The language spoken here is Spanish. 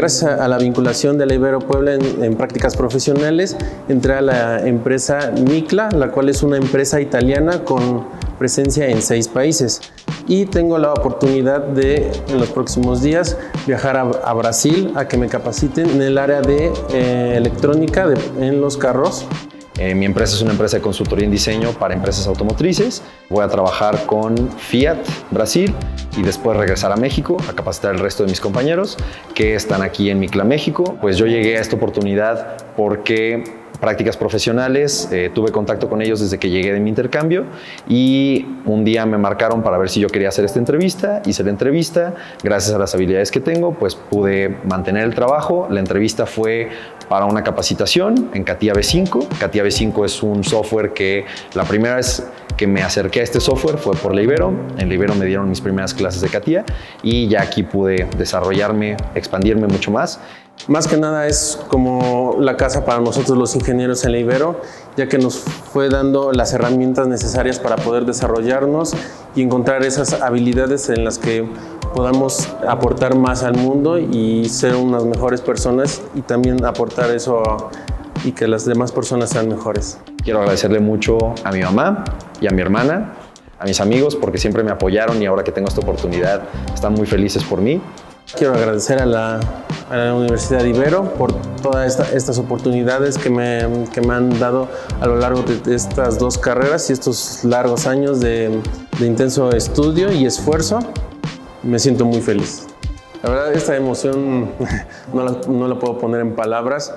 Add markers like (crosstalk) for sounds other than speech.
Gracias a la vinculación de la Ibero Puebla en, prácticas profesionales, entré a la empresa Micla, la cual es una empresa italiana con presencia en seis países. Y tengo la oportunidad de, en los próximos días, viajar a, Brasil a que me capaciten en el área de eh, electrónica en los carros eh, mi empresa es una empresa de consultoría en diseño para empresas automotrices. Voy a trabajar con Fiat Brasil y después regresar a México a capacitar al resto de mis compañeros que están aquí en Micla, México. Pues yo llegué a esta oportunidad porque prácticas profesionales, eh, tuve contacto con ellos desde que llegué de mi intercambio y un día me marcaron para ver si yo quería hacer esta entrevista, hice la entrevista, gracias a las habilidades que tengo, pues pude mantener el trabajo, la entrevista fue para una capacitación en CATIA B5, CATIA B5 es un software que la primera vez que me acerqué a este software fue por la Ibero. En la Ibero me dieron mis primeras clases de CATIA y ya aquí pude desarrollarme, expandirme mucho más. Más que nada es como la casa para nosotros los ingenieros en la Ibero, ya que nos fue dando las herramientas necesarias para poder desarrollarnos y encontrar esas habilidades en las que podamos aportar más al mundo y ser unas mejores personas y también aportar eso y que las demás personas sean mejores. Quiero agradecerle mucho a mi mamá y a mi hermana, a mis amigos porque siempre me apoyaron y ahora que tengo esta oportunidad están muy felices por mí. Quiero agradecer a la, Universidad Ibero por todas estas oportunidades que me, que me, han dado a lo largo de estas dos carreras y estos largos años de, de intenso estudio y esfuerzo. Me siento muy feliz. La verdad, esta emoción (laughs) no la, no la puedo poner en palabras.